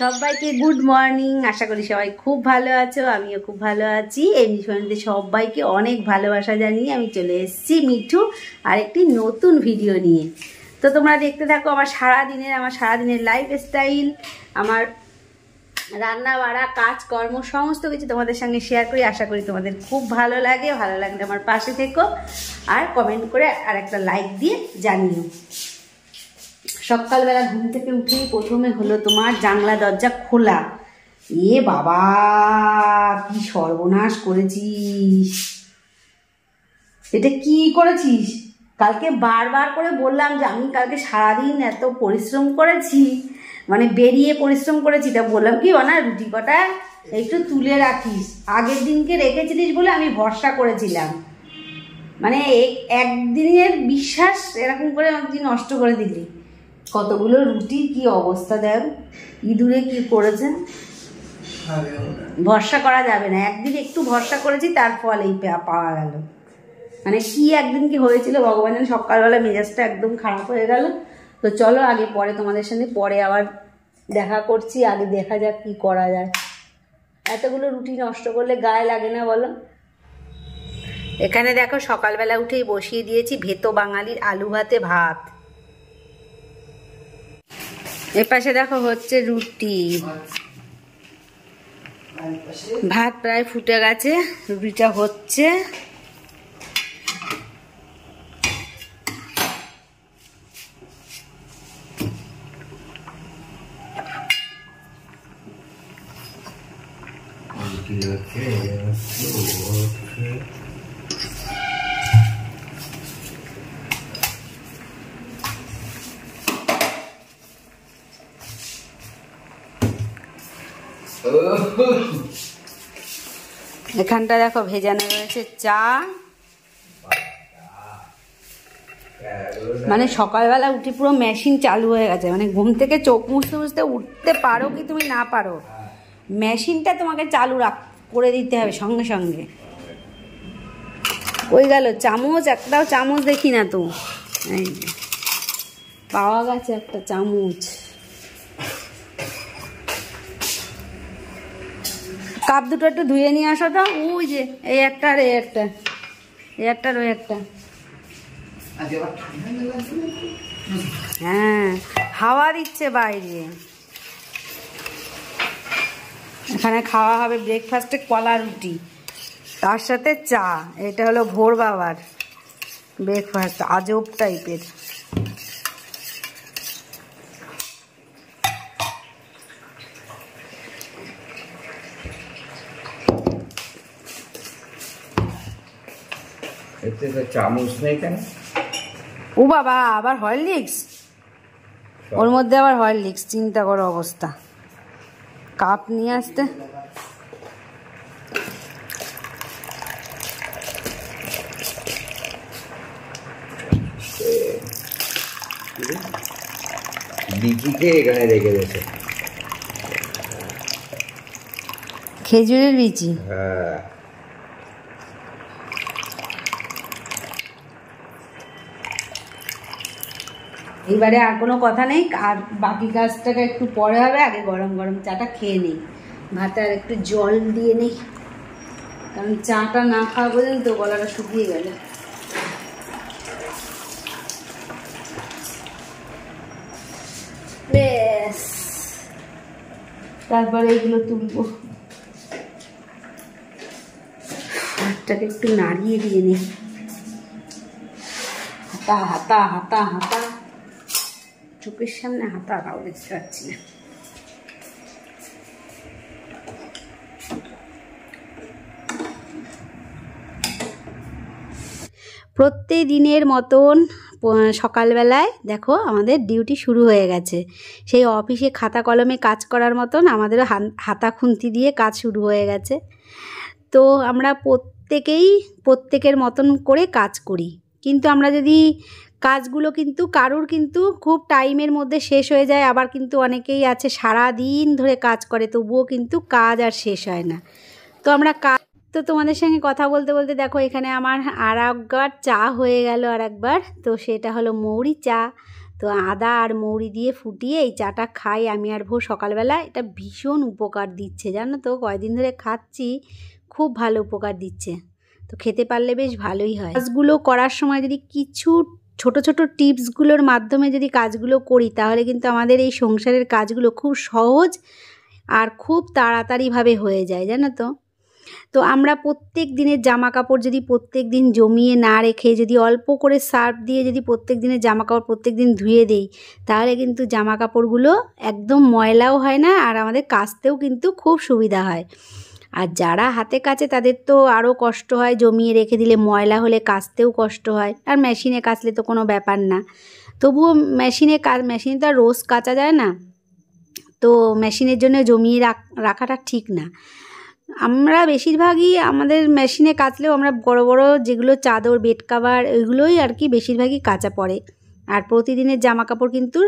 সবাইকে good morning. আশা করি সবাই খুব ভালো আছো, আমিও খুব ভালো আছি। এই মিশনতে সবাইকে অনেক ভালোবাসা জানিয়ে আমি চলে এসেছি মিঠু আর একটি নতুন ভিডিও নিয়ে। তো তোমরা দেখতে থাকো আমার সারা দিনের আমার সারা দিনের লাইফ স্টাইল আমার রান্না বাড়া কাজ কর্ম সমস্ত কিছু তোমাদের সঙ্গে শেয়ার করি। আশা করি তোমাদের খুব ভালো লাগে, ভালো লাগলে আমার পাশে থেকো। আর কমেন্ট করে আর একটা লাইক দিয়ে জানিও। সকালবেলা ঘুম থেকে উঠেই প্রথমে হলো তোমার জানলা দরজা খোলা। এ বাবা, কি সর্বনাশ করেছিস। এটা কি করেছিস? কালকে বারবার করে বললাম যে আমি কালকে সারাদিন এত পরিশ্রম করেছি মানে বেরিয়ে পরিশ্রম করেছি। তা বললাম কি না রুটি কটা? একটু তুলে রাখিস। আগের দিনকে রেখেছিলিস বলে আমি ভরসা করেছিলাম। মানে একদিনের বিশ্বাস এরকম করে একদিন নষ্ট করে দিলি। কতগুলো রুটি, কি অবস্থা দেন? ইঁদুরে কি করেছেন? ভরসা করা যাবে না। একদিন একটু ভরসা করেছি, তার ফল এই পাওয়া গেল। মানে কি একদিন কি হয়েছিল ভগবান সকালবেলা মেজাজটা একদম খারাপ হয়ে গেল। তো চলো আগে পরে তোমাদের সঙ্গে পরে আবার দেখা করছি, আগে দেখা যাক কি করা যায়। এতগুলো রুটি নষ্ট করলে গায়ে লাগে না বলো? এখানে দেখো সকালবেলা উঠেই বসিয়ে দিয়েছি ভেতো বাঙালির আলু ভাতে ভাত। এপাশে দেখো হচ্ছে রুটি। ভাত প্রায় ফুটে গেছে রুটিটা হচ্ছে। এখানটা দেখো ভেজানো রয়েছে চা। মানে সকালবেলা উঠে পুরো মেশিন চালু হয়ে গেছে। মানে ঘুম থেকে চোখ মুছতে মুছতে উঠতে পারো কি তুমি না পারো। মেশিনটা তোমাকে চালু রাখ, করে দিতে হবে সঙ্গে সঙ্গে। ওই গেল, চামচ, একটাও চামচ দেখি না তো। পাওয়া গেছে একটা চামচ। কাপ দুটো একটু ধুয়ে নিয়ে আসো তো। ওই যে, এই একটা আর এই একটা। এই একটা আর ওই একটা। হ্যাঁ হাওয়া দিচ্ছে বাইরে। এখানে খাওয়া হবে ব্রেকফাস্টে কলা রুটি, তার সাথে চা। এটা হলো ভোর বাবার ব্রেকফাস্ট আজব টাইপের এতে তো চামচ নেই কেন? ও বাবা আবার হরলিক্স ওর মধ্যে আবার হরলিক্স চিন্তা করো অবস্থা। কাপ নিয়ে আসতে। বিচিকে এখানে রেখে দিয়েছে। খেজুরের বিচি হ্যাঁ। এইবারে আর কোনো কথা নেই, আর বাকি কাজটাকে একটু পরে হবে, আগে গরম গরম চাটা খেয়ে নিই। ভাতে আর একটু জল দিয়ে নিই। কারণ চাটা না খাওয়া পর্যন্ত গলাটা শুকিয়ে গেল। ব্যাস। তারপরে এগুলো তুলবো। হাতটাকে একটু নাড়িয়ে দিয়ে নিই। হাতা হাতা হাতা হাতা। চোখের সামনে হাতা তাও দেখতে পাচ্ছি না। প্রত্যেক দিনের মতন সকালবেলায় দেখো আমাদের ডিউটি শুরু হয়ে গেছে। সেই অফিসে খাতা কলমে কাজ করার মতন আমাদেরও হান- হাতা খুন্তি দিয়ে কাজ শুরু হয়ে গেছে। তো আমরা প্রত্যেকেই প্রত্যেকের মতন করে কাজ করি। কিন্তু আমরা যদি কাজগুলো কিন্তু কারুর কিন্তু খুব টাইমের মধ্যে শেষ হয়ে যায়, আবার কিন্তু অনেকেই আছে সারা দিন ধরে কাজ করে, তবুও কিন্তু কাজ আর শেষ হয় না। তো আমরা কাজ তো তোমাদের সঙ্গে কথা বলতে বলতে দেখো, এখানে আমার আর একবার চা হয়ে গেল আর একবার। তো সেটা হলো মৌরি চা। তো আদা আর মৌরি দিয়ে ফুটিয়ে এই চাটা খাই আমি আর ভোর সকালবেলা। এটা ভীষণ উপকার দিচ্ছে, জানো তো? কয়দিন ধরে খাচ্ছি, খুব ভালো উপকার দিচ্ছে। তো খেতে পারলে বেশ ভালোই হয়। কাজগুলো করার সময় যদি কিছু ছোট ছোট টিপসগুলোর মাধ্যমে যদি কাজগুলো করি, তাহলে কিন্তু আমাদের এই সংসারের কাজগুলো খুব সহজ আর খুব তাড়াতাড়িভাবে হয়ে যায়, জানো তো? তো আমরা প্রত্যেক দিনের জামা কাপড় যদি প্রত্যেক দিন জমিয়ে না রেখে, যদি অল্প করে সার্ফ দিয়ে যদি প্রত্যেক দিনের জামা কাপড় প্রত্যেক দিন ধুয়ে দেই, তাহলে কিন্তু জামা কাপড়গুলো একদম ময়লাও হয় না আর আমাদের কাচতেও কিন্তু খুব সুবিধা হয়। আর যারা হাতে কাচে তাদের তো আরও কষ্ট হয়, জমিয়ে রেখে দিলে ময়লা হলে কাচতেও কষ্ট হয়। আর মেশিনে কাচলে তো কোনো ব্যাপার না। তবুও মেশিনে কা, মেশিনে তো আর রোজ কাচা যায় না। তো মেশিনের জন্য জমিয়ে রাখাটা ঠিক না। আমরা বেশিরভাগই আমাদের মেশিনে কাচলেও আমরা বড় বড় যেগুলো চাদর, বেড কাভার ওইগুলোই আর কি বেশিরভাগই কাচা পড়ে। আর প্রতিদিনের জামা কাপড় কিন্তু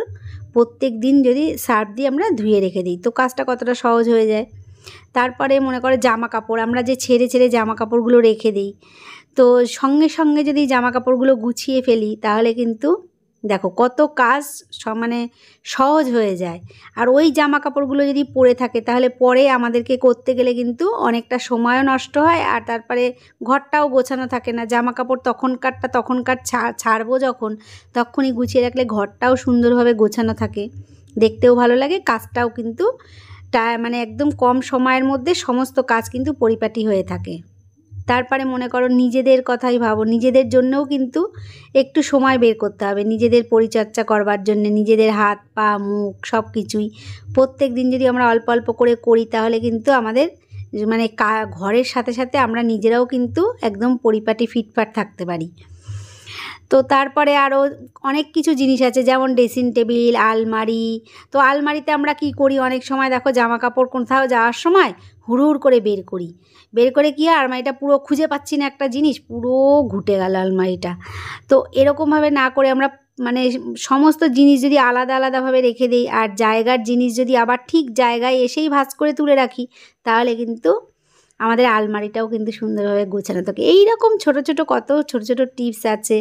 প্রত্যেক দিন যদি সার্ফ দিয়ে আমরা ধুয়ে রেখে দিই। তো কাজটা কতটা সহজ হয়ে যায়? তারপরে মনে করে জামা কাপড় আমরা যে ছেড়ে ছেড়ে জামা কাপড়গুলো রেখে দিই। তো সঙ্গে সঙ্গে যদি জামা কাপড়গুলো গুছিয়ে ফেলি, তাহলে কিন্তু দেখো কত কাজ মানে সহজ হয়ে যায়। আর ওই জামা কাপড়গুলো যদি পরে থাকে, তাহলে পরে আমাদেরকে করতে গেলে কিন্তু অনেকটা সময়ও নষ্ট হয়, আর তারপরে ঘরটাও গোছানো থাকে না। জামা কাপড় তখনকারটা তখনকার ছাড়বো যখন, তখনই গুছিয়ে রাখলে ঘরটাও সুন্দরভাবে গোছানো থাকে। দেখতেও ভালো লাগে, কাজটাও কিন্তু মানে একদম কম সময়ের মধ্যে সমস্ত কাজ কিন্তু পরিপাটি হয়ে থাকে। তারপরে মনে করো নিজেদের কথাই ভাবো, নিজেদের জন্যও কিন্তু একটু সময় বের করতে হবে। নিজেদের পরিচর্যা করবার জন্য, নিজেদের হাত, পা, মুখ সব কিছুই। প্রত্যেক দিন যদি আমরা অল্প অল্প করে করি তাহলে কিন্তু আমাদের মানে ঘরের সাথে সাথে আমরা নিজেরাও কিন্তু একদম পরিপাটি, ফিটফাট থাকতে পারি। তো তারপরে আরও অনেক কিছু জিনিস আছে, যেমন ড্রেসিং টেবিল আলমারি। তো আলমারিতে আমরা কি করি? অনেক সময় দেখো জামা কাপড় কোথাও যাওয়ার সময় হুড় করে বের করি। বের করে কি আলমারিটা পুরো খুঁজে পাচ্ছি না একটা জিনিস, পুরো ঘুটে গেল আলমারিটা। তো এরকমভাবে না করে আমরা মানে সমস্ত জিনিস যদি আলাদা আলাদাভাবে রেখে দিই, আর জায়গার জিনিস যদি আবার ঠিক জায়গায় এসেই ভাজ করে তুলে রাখি, তাহলে কিন্তু আমাদের আলমারিটাও কিন্তু সুন্দরভাবে গোছানো। থাকে এইরকম ছোট ছোট কত ছোট ছোট টিপস আছে।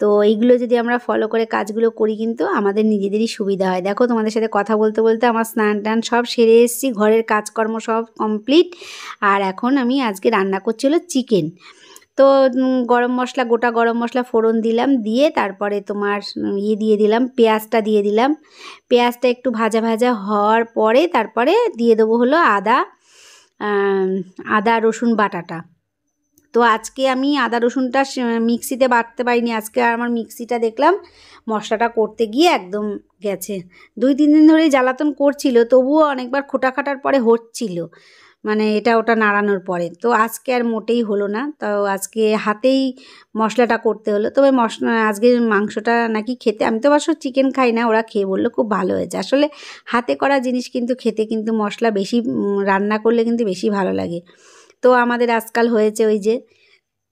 তো এইগুলো যদি আমরা ফলো করে কাজগুলো করি কিন্তু আমাদের নিজেদেরই সুবিধা হয়। দেখো তোমাদের সাথে কথা বলতে বলতে আমার স্নান টান সব সেরে এসেছি, ঘরের কাজকর্ম সব কমপ্লিট আর এখন আমি আজকে রান্না করছিল চিকেন তো গরম মশলা, গোটা গরম মশলা ফোড়ন দিলাম, দিয়ে তারপরে তোমার ইয়ে দিয়ে দিলাম, পেঁয়াজটা দিয়ে দিলাম। পেঁয়াজটা একটু ভাজা ভাজা হওয়ার পরে তারপরে দিয়ে দেবো হলো আদা আদা, রসুন, বাটাটা। তো আজকে আমি আদা, রসুনটা মিক্সিতে বাটতে পারিনি। আজকে আর আমার মিক্সিটা দেখলাম, মশলাটা করতে গিয়ে একদম গেছে। দুই, তিন দিন ধরেই জ্বালাতন করছিল, তবুও অনেকবার খোটা খাটার পরে হচ্ছিল। মানে এটা ওটা নাড়ানোর পরে। তো আজকে আর মোটেই হলো না। তো আজকে হাতেই মশলাটা করতে হলো। তবে মশলা, আজকের মাংসটা নাকি খেতে, আমি তো অবশ্য চিকেন খাই না, ওরা খেয়ে বলল খুব ভালো হয়েছে। আসলে হাতে করা জিনিস কিন্তু খেতে কিন্তু মশলা বেশি রান্না করলে কিন্তু বেশি ভালো লাগে। তো আমাদের আজকাল হয়েছে ওই যে,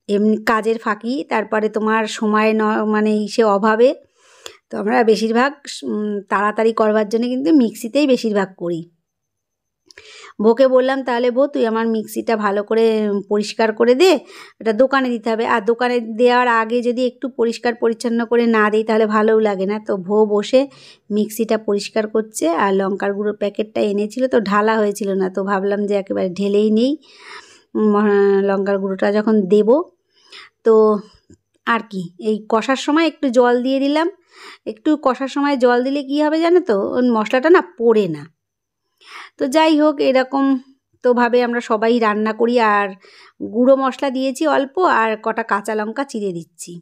এমনি কাজের ফাঁকি, তারপরে তোমার সময় ন মানে ইসে অভাবে, তো আমরা বেশিরভাগ তাড়াতাড়ি করবার জন্য কিন্তু মিক্সিতেই বেশিরভাগ করি। বউকে বললাম, তাহলে বউ, তুই আমার মিক্সিটা ভালো করে পরিষ্কার করে দে, এটা দোকানে দিতে হবে। আর দোকানে দেওয়ার আগে যদি একটু পরিষ্কার পরিচ্ছন্ন করে না দিই, তাহলে ভালোও লাগে না। তো ভো বসে মিক্সিটা পরিষ্কার করছে, আর লঙ্কার গুঁড়োর প্যাকেটটা এনেছিল, তো ঢালা হয়েছিল না, তো ভাবলাম যে একেবারে ঢেলেই নেই। লঙ্কার গুঁড়োটা যখন দেব, তো আর কি, এই কষার সময় একটু জল দিয়ে দিলাম। একটু কষার সময় জল দিলে কি হবে জানো তো মশলাটা না পড়ে না। তো যাই হোক, এরকম তো ভাবে আমরা সবাই রান্না করি। আর গুঁড়ো মশলা দিয়েছি অল্প আর কটা কাঁচা লঙ্কা চিড়ে দিচ্ছি।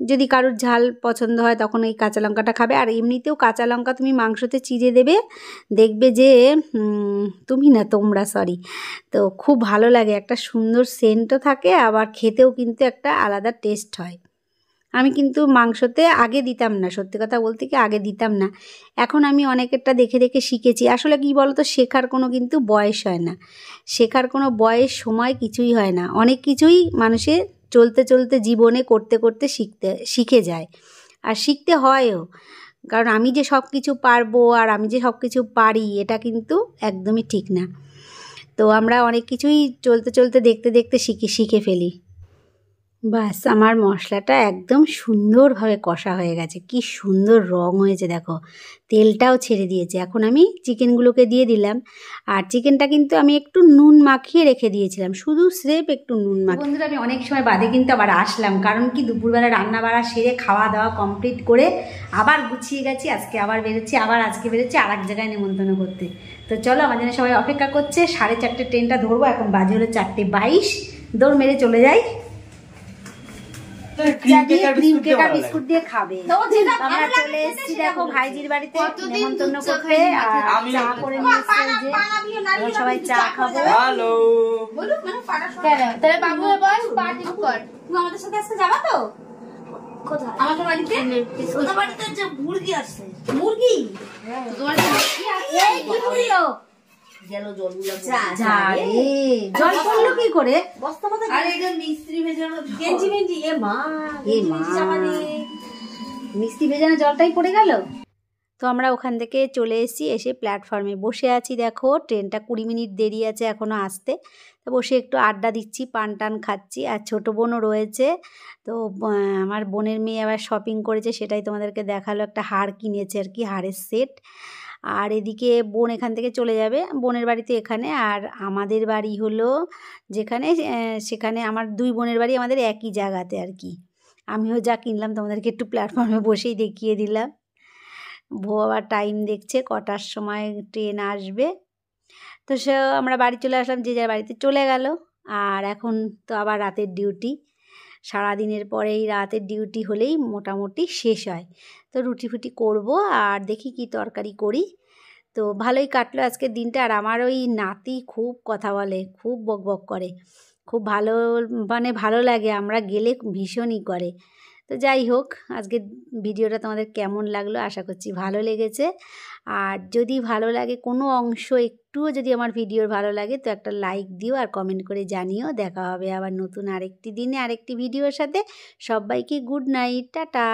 যদি কারোর ঝাল পছন্দ হয় তখন ওই কাঁচা লঙ্কাটা খাবে। আর এমনিতেও কাঁচা লঙ্কা তুমি মাংসতে চিড়ে দেবে, দেখবে যে তুমি না তোমরা সরি তো খুব ভালো লাগে। একটা সুন্দর সেন্টও থাকে, আবার খেতেও কিন্তু একটা আলাদা টেস্ট হয়। আমি কিন্তু মাংসতে আগে দিতাম না, সত্যি কথা বলতে কি আগে দিতাম না। এখন আমি অনেকেরটা দেখে দেখে শিখেছি। আসলে কি বলতো, শেখার কোনো কিন্তু বয়স হয় না। শেখার কোনো বয়স, সময় কিছুই হয় না। অনেক কিছুই মানুষের চলতে চলতে জীবনে করতে করতে শিখতে, শিখে যায়। আর শিখতে হয়ও। কারণ আমি যে সব কিছু পারব আর আমি যে সব কিছু পারি, এটা কিন্তু একদমই ঠিক না। তো আমরা অনেক কিছুই চলতে চলতে দেখতে দেখতে শিখি, শিখে ফেলি। বাস, আমার মশলাটা একদম সুন্দরভাবে কষা হয়ে গেছে। কি সুন্দর রং হয়েছে, দেখো। তেলটাও ছেড়ে দিয়েছে। এখন আমি চিকেনগুলোকে দিয়ে দিলাম। আর চিকেনটা কিন্তু আমি একটু নুন মাখিয়ে রেখে দিয়েছিলাম। শুধু স্রেফ একটু নুন মাখিয়ে। বন্ধুরা, আমি অনেক সময় বাদে কিন্তু আবার আসলাম। কারণ কি, দুপুরবেলা রান্না বাড়া সেরে খাওয়া দাওয়া কমপ্লিট করে আবার গুছিয়ে গেছি। আজকে আবার বেরোচ্ছি, আবার আজকে বেরোচ্ছি আর এক জায়গায় নেমন্তন্ন করতে। তো চলো, আমার সবাই অপেক্ষা করছে। সাড়ে চারটে ট্রেনটা ধরবো। এখন বাজে হলো চারটে বাইশ। দৌড় মেরে চলে যাই। ক্রিম কেক বিস্কুট দিয়ে খাবে। আমরা চলে এসেছি দেখো ভাইজির বাড়িতে নেমন্তন্ন করতে আর চা করে নিয়ে যে সবাই চা খাব। হ্যালো। তাহলে বাবু বস পার্টি কর। তুমি আমাদের সাথে আজকে যাবা তো? কোথায়? আমাদের বাড়িতে? ওদের বাড়িতে যে মুরগি আছে। মুরগি? তোমার এই কি করল গেল জলগুলো জল পড়ল কি করে? আরে এটা মিস্ত্রি ভেজানো গেঞ্জি ভেঞ্জি এ মা এ মা। মিষ্টি ভেজানো জলটাই পড়ে গেল? তো আমরা ওখান থেকে চলে এসেছি এসে প্ল্যাটফর্মে বসে আছি দেখো। ট্রেনটা কুড়ি মিনিট দেরি আছে এখনও আসতে। তো বসে একটু আড্ডা দিচ্ছি পান টান খাচ্ছি আর ছোটো বোনও রয়েছে। তো আমার বোনের মেয়ে আবার শপিং করেছে সেটাই তোমাদেরকে দেখাল। একটা হার কিনেছে আর কি হারের সেট আর এদিকে বোন এখান থেকে চলে যাবে। বোনের বাড়িতে এখানে। আর আমাদের বাড়ি হলো যেখানে সেখানে আমার দুই বোনের বাড়ি আমাদের একই জায়গাতে আর কি। আমিও যা কিনলাম তোমাদেরকে একটু প্ল্যাটফর্মে বসেই দেখিয়ে দিলাম। বউ আবার টাইম দেখছে, কটার সময় ট্রেন আসবে। তো সে, আমরা বাড়ি চলে আসলাম, যে যার বাড়িতে চলে গেল। আর এখন তো আবার রাতের ডিউটি সারাদিনের পরেই রাতের ডিউটি হলেই মোটামুটি শেষ হয়। তো রুটি ফুটি করব আর দেখি কি তরকারি করি। তো ভালোই কাটলো আজকের দিনটা আর আমার ওই নাতি খুব কথা বলে, খুব বকবক বক করে। খুব ভালো মানে ভালো লাগে, আমরা গেলে ভীষণই করে। তো যাই হোক আজকে ভিডিওটা তোমাদের কেমন লাগল আশা করছি ভালো লেগেছে। আর যদি ভালো লাগে কোনো অংশ একটুও যদি আমার ভিডিওর ভালো লাগে তো একটা লাইক দিও আর কমেন্ট করে জানিও। দেখা হবে আবার নতুন আরেকটি দিনে আরেকটি ভিডিওর সাথে। সবাইকে গুড নাইট, টাটা।